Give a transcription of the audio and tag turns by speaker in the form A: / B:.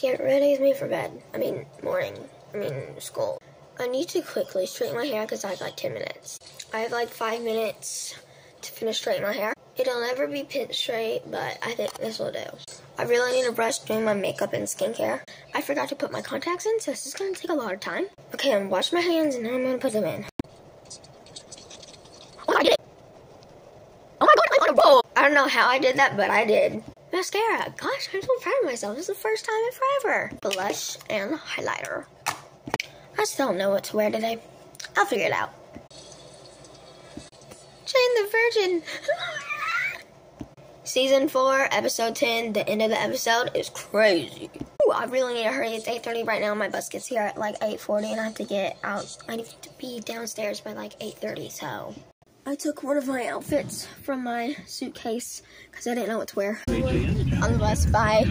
A: Get ready with me for bed. I mean, morning. I mean, school. I need to quickly straighten my hair because I have like 10 minutes. I have like 5 minutes to finish straightening my hair. It'll never be pin straight, but I think this will do. I really need to brush doing my makeup and skincare. I forgot to put my contacts in, so this is going to take a lot of time. Okay, I'm wash my hands and now I'm going to put them in. Oh, I did it! Oh my god, I'm on a roll! I don't know how I did that, but I did. Mascara. Gosh, I'm so proud of myself. This is the first time in forever. Blush and highlighter. I still don't know what to wear today. I'll figure it out. Jane the Virgin. Season 4, Episode 10, the end of the episode is crazy. Ooh, I really need to hurry. It's 8.30 right now. My bus gets here at like 8.40 and I have to get out. I need to be downstairs by like 8.30, so... I took one of my outfits from my suitcase because I didn't know what to wear. On the bus, bye.